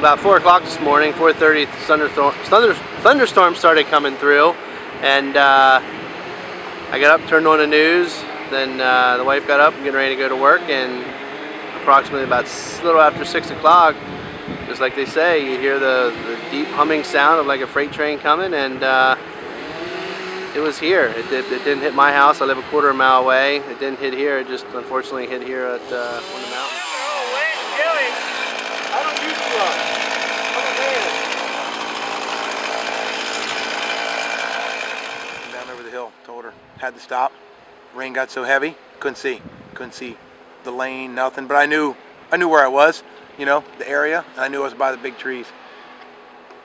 about 4 o'clock this morning, 4.30, thunderstorm, thunder, thunderstorm started coming through. And uh, I got up, turned on the news. Then uh, the wife got up, getting ready to go to work. And approximately about a little after 6 o'clock, just like they say, you hear the, the deep humming sound of like a freight train coming. And uh, it was here. It, did, it didn't hit my house. I live a quarter of a mile away. It didn't hit here. It just unfortunately hit here at uh, on the mountain. I don't use gloves. I'm. Down over the hill, told her. Had to stop. Rain got so heavy, couldn't see. Couldn't see the lane, nothing. But I knew I knew where I was, you know, the area. I knew I was by the big trees.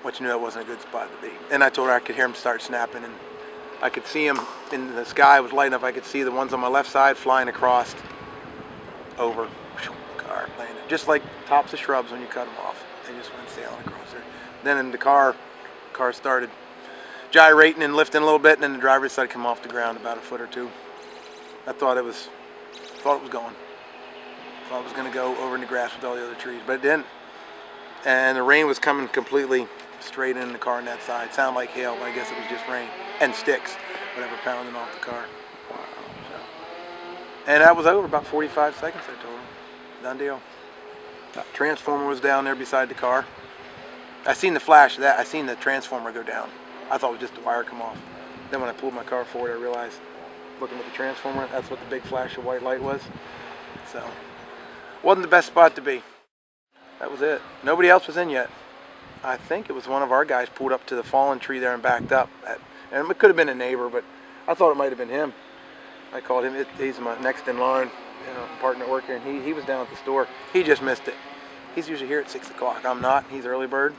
Which you knew that wasn't a good spot to be. And I told her I could hear them start snapping and I could see them in the sky. It was light enough. I could see the ones on my left side flying across over. Landed. Just like tops of shrubs when you cut them off. They just went sailing across there. Then in the car, car started gyrating and lifting a little bit, and then the driver decided to come off the ground about a foot or two. I thought it was, thought it was going. Thought it was going to go over in the grass with all the other trees, but it didn't. And the rain was coming completely straight in the car on that side. Sounded like hail, but I guess it was just rain and sticks, whatever pounding off the car. Wow. So. And that was over about 45 seconds. I told him, done deal. Transformer was down there beside the car. I seen the flash of that. I seen the transformer go down. I thought it was just the wire come off. Then when I pulled my car forward, I realized, looking at the transformer, that's what the big flash of white light was. So, wasn't the best spot to be. That was it. Nobody else was in yet. I think it was one of our guys pulled up to the fallen tree there and backed up. At, and it could have been a neighbor, but I thought it might have been him. I called him. He's my next in line, you know, partner worker, and he, he was down at the store. He just missed it. He's usually here at 6 o'clock. I'm not. He's early bird.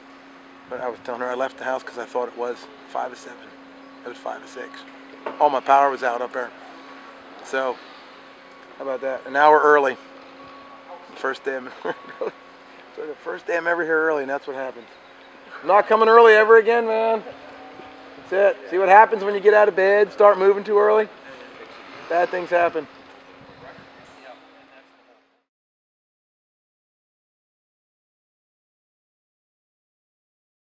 But I was telling her I left the house because I thought it was 5 or 7. It was 5 or 6. All my power was out up there. So, how about that? An hour early. First day I'm so the first day I'm ever here early, and that's what happens. I'm not coming early ever again, man. That's it. See what happens when you get out of bed, start moving too early? Bad things happen.